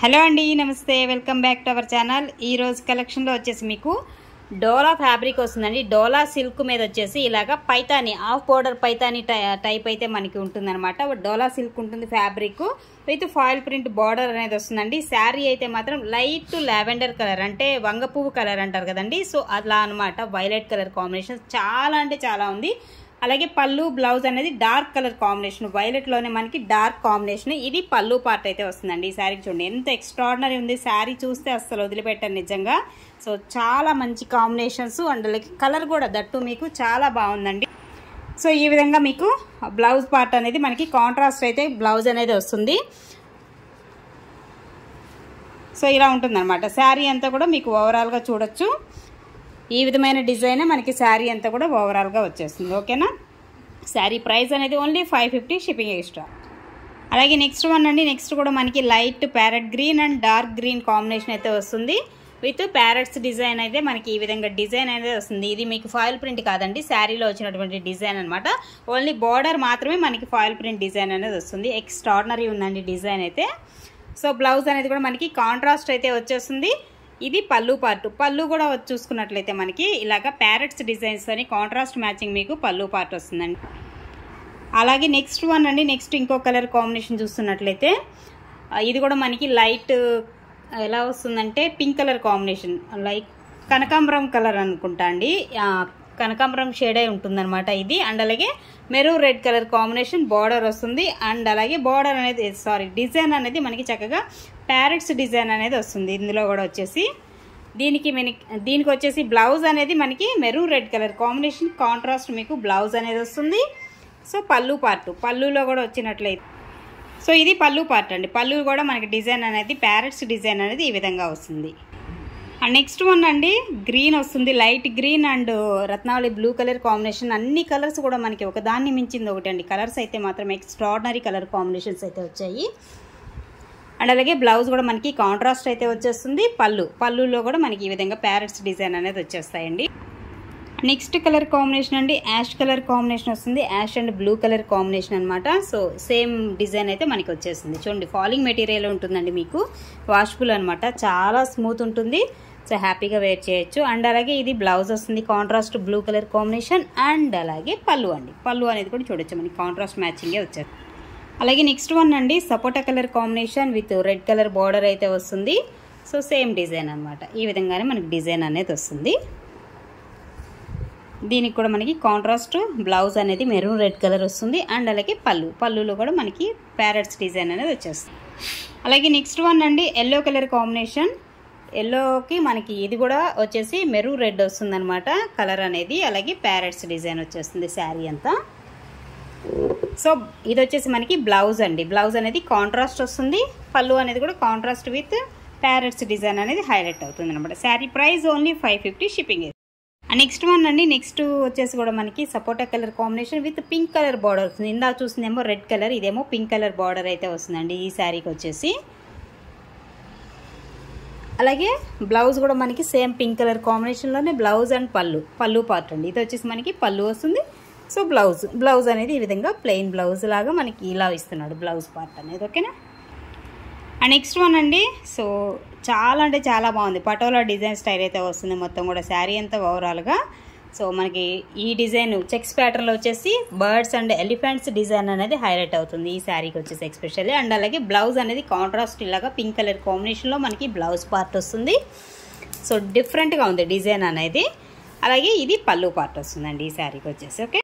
Hello అండి నమస్తే. Welcome back to our channel. ఈ రోజు కలెక్షన్లో వచ్చేసి మీకు డోలా ఫ్యాబ్రిక్ వస్తుందండి. డోలా సిల్క్ మీద వచ్చేసి ఇలాగా Paithani half border Paithani type అయితే మనకి ఉంటుందన్నమాట. డోలా సిల్క్ ఉంటుంది fabric. With foil print border అనేది వస్తుందండి. శారీ అయితే మాత్రం లైట్ లావెండర్ కలర్ అంటే వంగ పువ్వు కలర్ అంటారు కదండి. సో అలా అనమాట వైలెట్ కలర్ కాంబినేషన్ చాలా అంటే చాలా ఉంది. అలాగే పళ్ళు బ్లౌజ్ అనేది డార్క్ కలర్ కాంబినేషన్. వైలెట్లోనే మనకి డార్క్ కాంబినేషన్. ఇది పళ్ళు పార్ట్ అయితే వస్తుందండి ఈ శారీ చూడండి. ఎంత ఎక్స్ట్రాడినరీ ఉంది. శారీ చూస్తే అస్సలు వదిలిపెట్టాను నిజంగా. సో చాలా మంచి కాంబినేషన్స్ అండ్ కలర్ కూడా దట్టు మీకు చాలా బాగుందండి. సో ఈ విధంగా మీకు బ్లౌజ్ పార్ట్ అనేది మనకి కాంట్రాస్ట్ అయితే బ్లౌజ్ అనేది వస్తుంది. సో ఇలా ఉంటుందన్నమాట. శారీ అంతా కూడా మీకు ఓవరాల్గా చూడొచ్చు. ఈ విధమైన డిజైన్ మనకి శారీ అంతా కూడా ఓవరాల్గా వచ్చేస్తుంది. ఓకేనా? శారీ ప్రైస్ అనేది only five fifty shipping extra అలాగే నెక్స్ట్ వన్ అండి. నెక్స్ట్ కూడా మనకి light parrot green and dark green combination అయితే వస్తుంది. విత్ ప్యారెట్స్ డిజైన్ అయితే మనకి ఈ విధంగా డిజైన్ అనేది వస్తుంది. ఇది మీకు ఫాయిల్ ప్రింట్ కాదండి. శారీలో వచ్చినటువంటి డిజైన్ అనమాట ఓన్లీ బార్డర్ మాత్రమే మనకి ఫాయిల్ ప్రింట్ డిజైన్ అనేది వస్తుంది. ఎక్స్ట్రాడినరీ ఉందండి డిజైన్ అయితే. సో బ్లౌజ్ అనేది కూడా మనకి కాంట్రాస్ట్ అయితే వచ్చేస్తుంది. ఇది పళ్ళు పార్ట్. పళ్ళు కూడా చూసుకున్నట్లయితే మనకి ఇలాగ ప్యారెట్స్ డిజైన్స్ అని కాంట్రాస్ట్ మ్యాచింగ్ మీకు పళ్ళు పార్ట్ వస్తుందండి. అలాగే నెక్స్ట్ వన్ అండి నెక్స్ట్ ఇంకో కలర్ కాంబినేషన్ చూస్తున్నట్లయితే ఇది కూడా మనకి లైట్ ఎలా వస్తుందంటే పింక్ కలర్ కాంబినేషన్ లైక్ కనకాంబరం కలర్ అనుకుంటా అండి. కనకాంబరం షేడే ఉంటుందన్నమాట ఇది. అండ్ అలాగే maroon red colour combination border వస్తుంది. అండ్ అలాగే బార్డర్ అనేది సారీ డిజైన్ అనేది మనకి చక్కగా ప్యారెట్స్ డిజైన్ అనేది వస్తుంది. ఇందులో కూడా వచ్చేసి దీనికి మనకి దీనికి వచ్చేసి బ్లౌజ్ అనేది మనకి maroon red colour combination contrast మీకు బ్లౌజ్ అనేది వస్తుంది. సో పళ్ళు పార్ట్ పళ్ళులో కూడా వచ్చినట్లయితే సో ఇది పళ్ళు పార్ట్ అండి. పళ్ళు కూడా మనకి డిజైన్ అనేది ప్యారెట్స్ డిజైన్ అనేది ఈ విధంగా వస్తుంది. అండ్ నెక్స్ట్ వన్ అండి గ్రీన్ వస్తుంది. లైట్ గ్రీన్ అండ్ రత్నావళి బ్లూ కలర్ కాంబినేషన్. అన్ని కలర్స్ కూడా మనకి ఒకదాన్ని మించింది ఒకటి అండి కలర్స్ అయితే మాత్రం ఎక్స్ట్రాడినరీ కలర్ కాంబినేషన్స్ అయితే వచ్చాయి. అండ్ అలాగే బ్లౌజ్ కూడా మనకి కాంట్రాస్ట్ అయితే వచ్చేస్తుంది. పళ్ళు పళ్ళులో కూడా మనకి ఈ విధంగా ప్యారెట్స్ డిజైన్ అనేది వచ్చేస్తాయండి. నెక్స్ట్ కలర్ కాంబినేషన్ అండి. యాష్ కలర్ కాంబినేషన్ వస్తుంది. Ash and blue colour combination అనమాట సో సేమ్ డిజైన్ అయితే మనకి వచ్చేసింది చూడండి ఫాలింగ్ మెటీరియల్ ఉంటుందండి మీకు. వాష్బుల్ అనమాట చాలా స్మూత్ ఉంటుంది. సో హ్యాపీగా వేర్ చేయొచ్చు. అండ్ అలాగే ఇది బ్లౌజ్ వస్తుంది. Contrast blue colour combination and అలాగే పళ్ళు అండి. పళ్ళు అనేది కూడా చూడొచ్చు మనకి. కాంట్రాస్ట్ మ్యాచింగే వచ్చేది అలాగే నెక్స్ట్ వన్ అండి sapota colour combination with red colour border అయితే వస్తుంది. సో సేమ్ డిజైన్ అనమాట ఈ విధంగానే మనకి డిజైన్ అనేది వస్తుంది. దీనికి కూడా మనకి కాంట్రాస్ట్ బ్లౌజ్ అనేది మెరూన్ రెడ్ కలర్ వస్తుంది. అండ్ అలాగే పళ్ళు. పళ్ళులో కూడా మనకి ప్యారెట్స్ డిజైన్ అనేది వచ్చేస్తుంది. అలాగే నెక్స్ట్ వన్ అండి ఎల్లో కలర్ కాంబినేషన్. ఎల్లోకి మనకి ఇది కూడా వచ్చేసి మెరూన్ రెడ్ వస్తుందనమాట కలర్ అనేది అలాగే ప్యారెట్స్ డిజైన్ వచ్చేస్తుంది శారీ అంతా. సో ఇది వచ్చేసి మనకి బ్లౌజ్ అండి. బ్లౌజ్ అనేది కాంట్రాస్ట్ వస్తుంది. పళ్ళు అనేది కూడా కాంట్రాస్ట్ విత్ ప్యారెట్స్ డిజైన్ అనేది హైలైట్ అవుతుంది అనమాట sari price only five fifty shipping next one అండి నెక్స్ట్ వచ్చేసి కూడా మనకి sapota colour combination with pink colour border వస్తుంది. ఇందా చూసిందేమో రెడ్ కలర్ ఇదేమో పింక్ కలర్ బార్డర్ అయితే వస్తుందండి ఈ శారీకి వచ్చేసి. అలాగే బ్లౌజ్ కూడా మనకి same pink colour కాంబినేషన్లోనే blouse and pallu pallu part అండి. ఇది వచ్చేసి మనకి పళ్ళు వస్తుంది. సో బ్లౌజ్ బ్లౌజ్ అనేది ఈ విధంగా ప్లెయిన్ బ్లౌజ్ లాగా మనకి ఇలా ఇస్తున్నాడు బ్లౌజ్ పార్ట్ అనేది ఓకేనా? అండ్ నెక్స్ట్ వన్ అండి సో చాలా అంటే చాలా బాగుంది. పటోలా డిజైన్ స్టైల్ అయితే వస్తుంది మొత్తం కూడా శారీ అంతా ఓవరాల్గా సో మనకి ఈ డిజైన్ చెక్స్ ప్యాటర్న్లో వచ్చేసి బర్డ్స్ అండ్ ఎలిఫెంట్స్ డిజైన్ అనేది హైలైట్ అవుతుంది ఈ శారీకి వచ్చేసి ఎక్స్పెషల్లీ. అండ్ అలాగే బ్లౌజ్ అనేది కాంట్రాస్ట్ ఇలాగా పింక్ కలర్ కాంబినేషన్లో మనకి బ్లౌజ్ పార్ట్ వస్తుంది. సో డిఫరెంట్గా ఉంది డిజైన్ అనేది. అలాగే ఇది పళ్ళు పార్ట్ వస్తుందండి ఈ శారీకి వచ్చేసి ఓకే?